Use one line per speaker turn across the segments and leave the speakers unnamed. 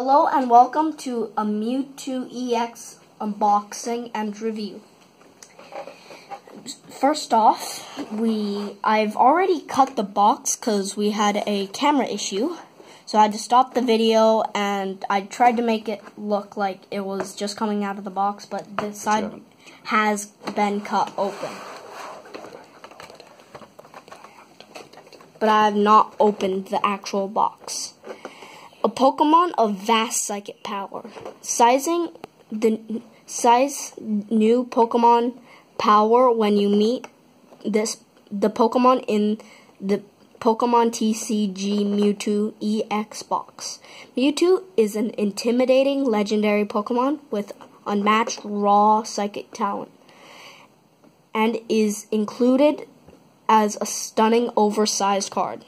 Hello and welcome to a Mewtwo EX unboxing and review. First off, we I've already cut the box because we had a camera issue. So I had to stop the video and I tried to make it look like it was just coming out of the box, but this side uh, has been cut open. But I have not opened the actual box. Pokemon of vast psychic power. Sizing the size new Pokemon power when you meet this the Pokemon in the Pokemon TCG Mewtwo EX box. Mewtwo is an intimidating legendary Pokemon with unmatched raw psychic talent and is included as a stunning oversized card.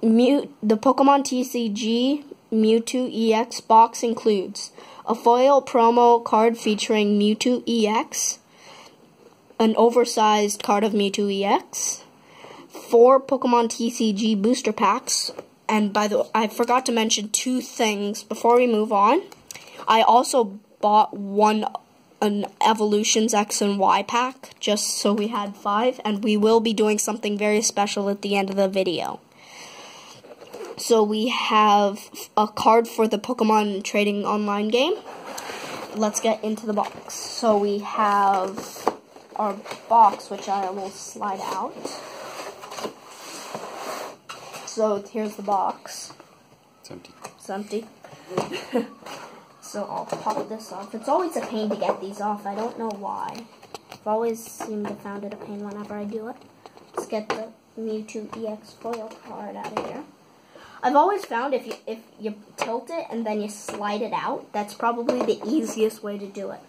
Mew, the Pokemon TCG Mewtwo EX box includes a foil promo card featuring Mewtwo EX, an oversized card of Mewtwo EX, four Pokemon TCG booster packs, and by the way, I forgot to mention two things before we move on. I also bought one an Evolutions X and Y pack just so we had five, and we will be doing something very special at the end of the video. So we have a card for the Pokemon Trading Online game. Let's get into the box. So we have our box, which I will slide out. So here's the box.
It's empty.
It's empty. so I'll pop this off. It's always a pain to get these off. I don't know why. I've always seemed to found it a pain whenever I do it. Let's get the Mewtwo EX foil card out of here. I've always found if you if you tilt it and then you slide it out, that's probably the easiest way to do it.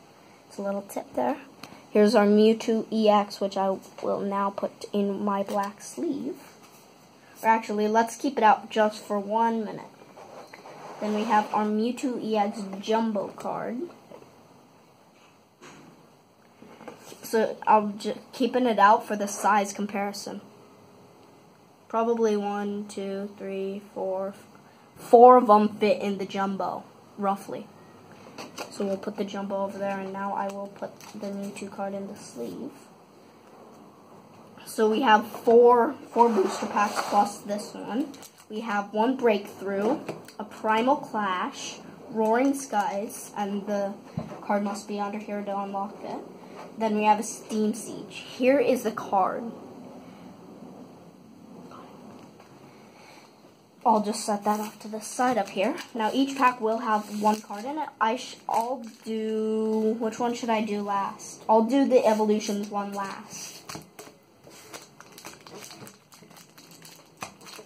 It's a little tip there. Here's our Mewtwo EX, which I will now put in my black sleeve. Or actually, let's keep it out just for one minute. Then we have our Mewtwo EX Jumbo card. So I'm just keeping it out for the size comparison. Probably one, two, three, four, four of them fit in the jumbo, roughly. So we'll put the jumbo over there, and now I will put the Mewtwo card in the sleeve. So we have four four booster packs plus this one. We have one breakthrough, a primal clash, roaring skies, and the card must be under here to unlock it. Then we have a steam siege. Here is the card. I'll just set that off to the side up here. Now each pack will have one card in it. I sh I'll do which one should I do last? I'll do the evolutions one last.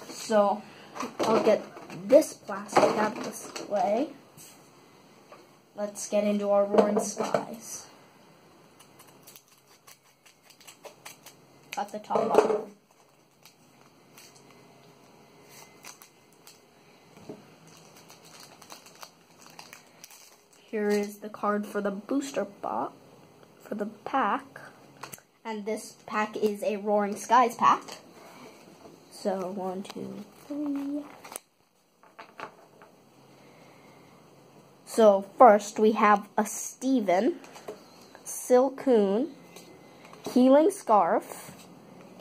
So I'll get this plastic out of this way. Let's get into our roaring skies. Cut the top off. Here is the card for the booster box, for the pack. And this pack is a Roaring Skies pack. So, one, two, three. So, first we have a Steven, Silcoon, Healing Scarf,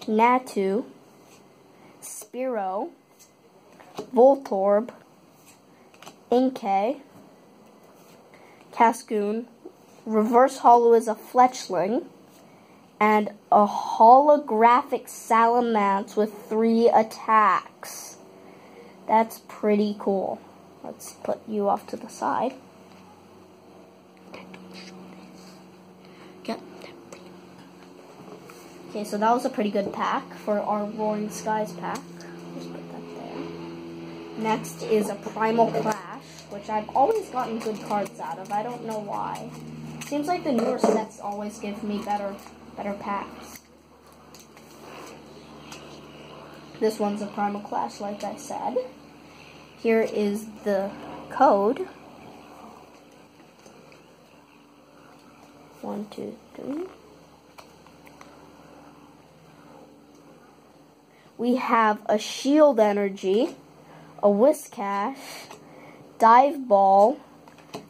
Natu, Spearow, Voltorb, Inkay, Cascoon, Reverse Hollow is a Fletchling, and a holographic Salamence with three attacks. That's pretty cool. Let's put you off to the side. Okay, so that was a pretty good pack for our Roaring Skies pack. Next is a Primal which I've always gotten good cards out of. I don't know why. Seems like the newer sets always give me better better packs. This one's a Primal Clash, like I said. Here is the code. One, two, three. We have a Shield Energy, a Whiscash, Dive Ball,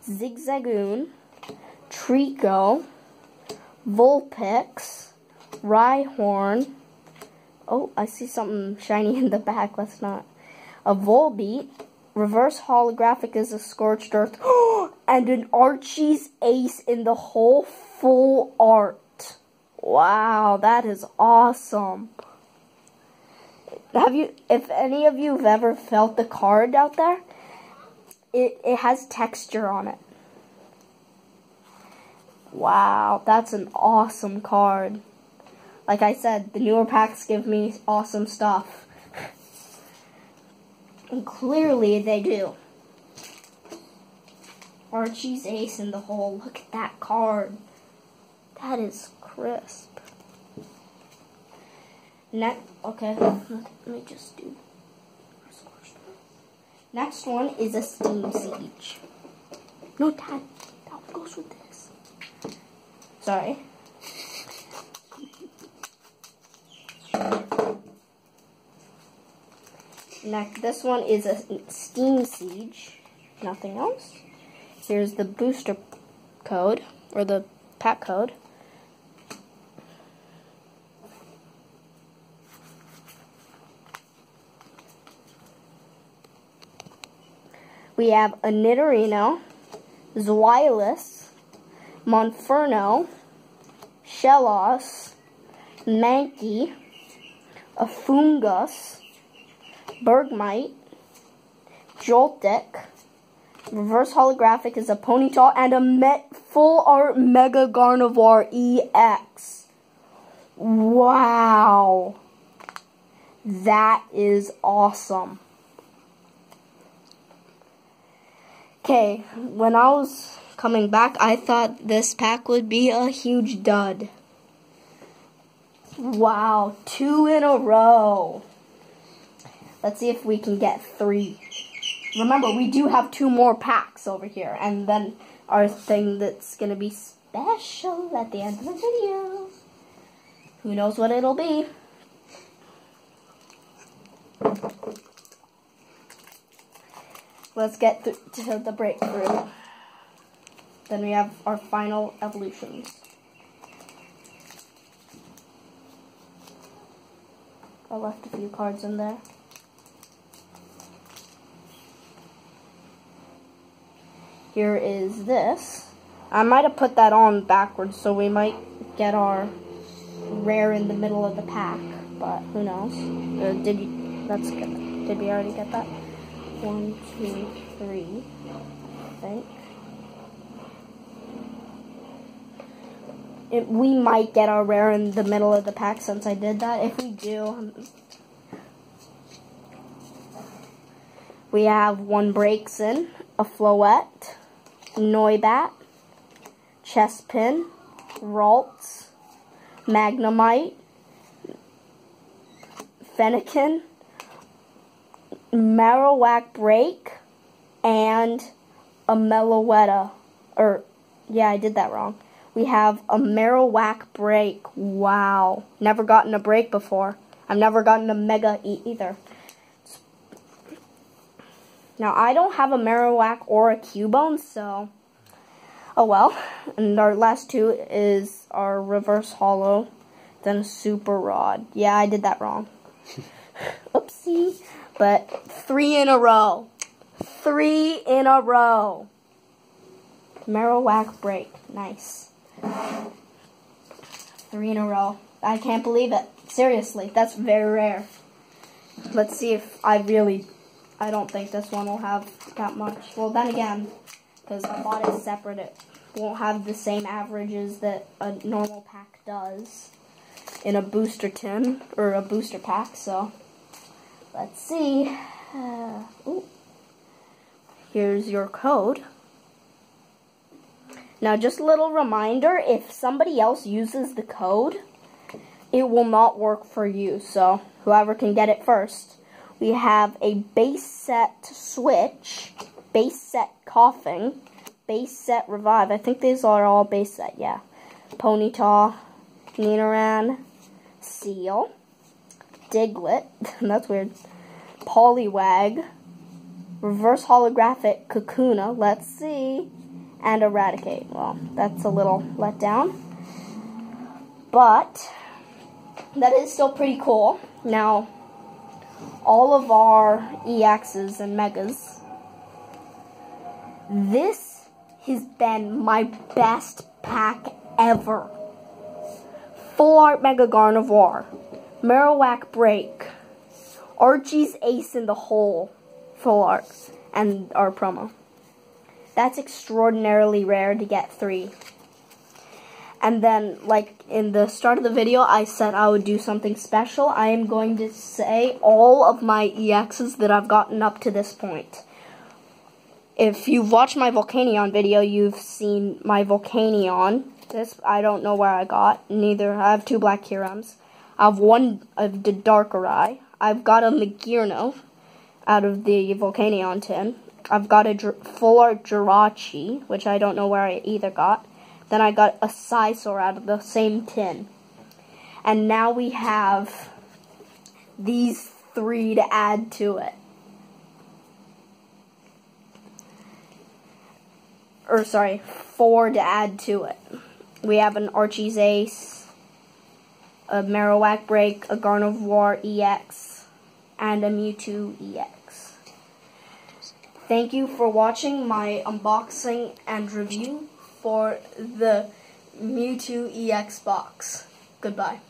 Zigzagoon, Treecko, Vulpix, Rhyhorn. Oh, I see something shiny in the back. Let's not. A Volbeat. Reverse holographic is a Scorched Earth. and an Archie's Ace in the Hole full art. Wow, that is awesome. Have you, if any of you have ever felt the card out there, it, it has texture on it. Wow, that's an awesome card. Like I said, the newer packs give me awesome stuff. And clearly they do. Archie's ace in the hole. Look at that card. That is crisp. Next, okay, let me just do. Next one is a Steam Siege. No, Dad, that goes with this. Sorry. Next, this one is a Steam Siege. Nothing else. Here's the booster code, or the pack code. We have a Nidorino, Zweilous, Monferno, Shellos, Mankey, a Foongus, Bergmite, Joltik, Reverse Holographic is a Ponyta, and a Met Full Art Mega Gardevoir EX. Wow. That is awesome. Okay, when I was coming back, I thought this pack would be a huge dud. Wow, two in a row. Let's see if we can get three. Remember, we do have two more packs over here, and then our thing that's going to be special at the end of the video. Who knows what it'll be. Let's get to the breakthrough. Then we have our final evolutions. I left a few cards in there. Here is this. I might have put that on backwards, so we might get our rare in the middle of the pack, but who knows. Uh, did you, let's get, did we already get that? One, two, three, I think. It, we might get our rare in the middle of the pack since I did that. If we do, um, we have one Braixen, a Floette, Noibat, Chespin, Ralts, Magnemite, Fennekin, Marowak Break and a Meloetta. Or, yeah, I did that wrong. We have a Marowak Break. Wow. Never gotten a break before. I've never gotten a Mega e either. Now, I don't have a Marowak or a Cubone, so... Oh well. And our last two is our Reverse Hollow, then Super Rod. Yeah, I did that wrong. Oopsie but three in a row. Three in a row. Marowak break. Nice. Three in a row. I can't believe it. Seriously, that's very rare. Let's see if I really... I don't think this one will have that much. Well, then again, because I bought is separate, it won't have the same averages that a normal pack does in a booster tin, or a booster pack, so... Let's see. Uh, Here's your code. Now, just a little reminder, if somebody else uses the code, it will not work for you. So, whoever can get it first. We have a base set switch, base set Koffing, base set revive. I think these are all base set, yeah. Ponyta, Nidoran, Seel, Diglett, that's weird, Poliwag, reverse holographic Kakuna, let's see, and Eradicate. Well, that's a little letdown. But, that is still pretty cool. Now, all of our EXs and Megas. This has been my best pack ever. Full Art Mega Gardevoir, Marowak Break, Archie's Ace in the Hole, Full Art, and our promo. That's extraordinarily rare to get three. And then, like, in the start of the video, I said I would do something special. I am going to say all of my EXs that I've gotten up to this point. If you've watched my Volcanion video, you've seen my Volcanion this I don't know where I got. Neither. I have two black Kyurems. I have one of the Darkrai. I've got a Magearna out of the Volcanion tin. I've got a Dr full art Jirachi, which I don't know where I either got. Then I got a Scizor out of the same tin. And now we have these three to add to it. Or sorry, four to add to it we have an Archie's Ace, a Marowak Break, a Gardevoir EX, and a Mewtwo EX. Thank you for watching my unboxing and review for the Mewtwo EX box. Goodbye.